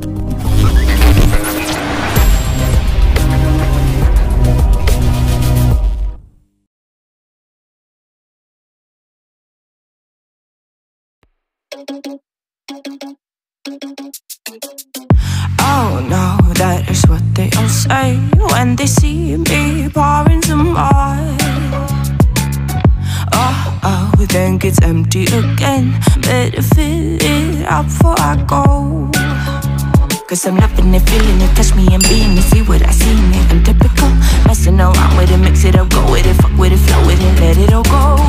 Oh no, that is what they all say when they see me pouring some wine. Oh oh, then gets empty again. Better fill it up before I go. Cause I'm loving it, feeling it, touch me and being it. See what I see in it, I'm typical. Messing around with it, mix it up, go with it. Fuck with it, flow with it, let it all go.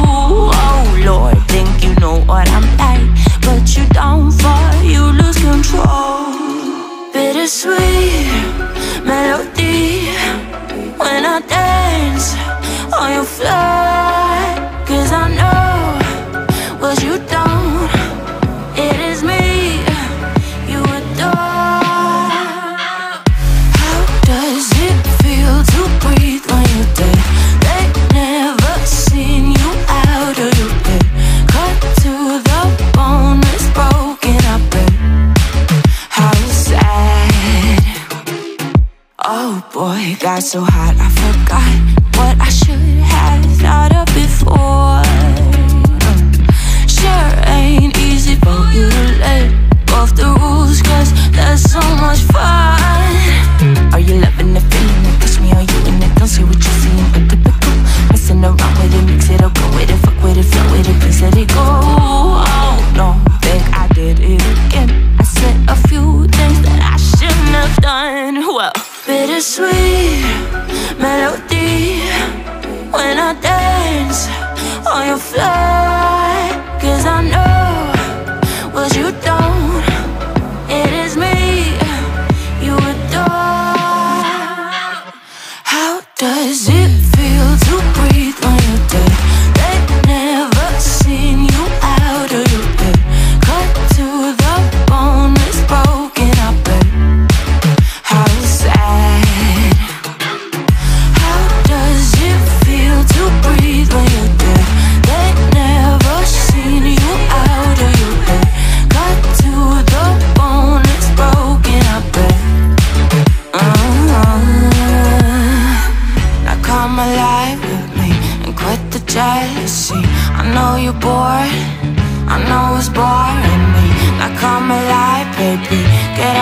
got so hot. I sweet melody when I dance on your floor.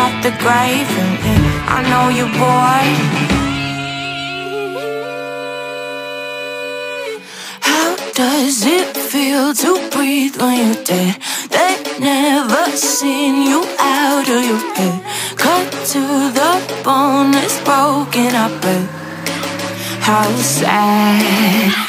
at the grave And I know you, boy. How does it feel to breathe when you're dead? They've never seen you out of your bed Cut to the bone, it's broken up How sad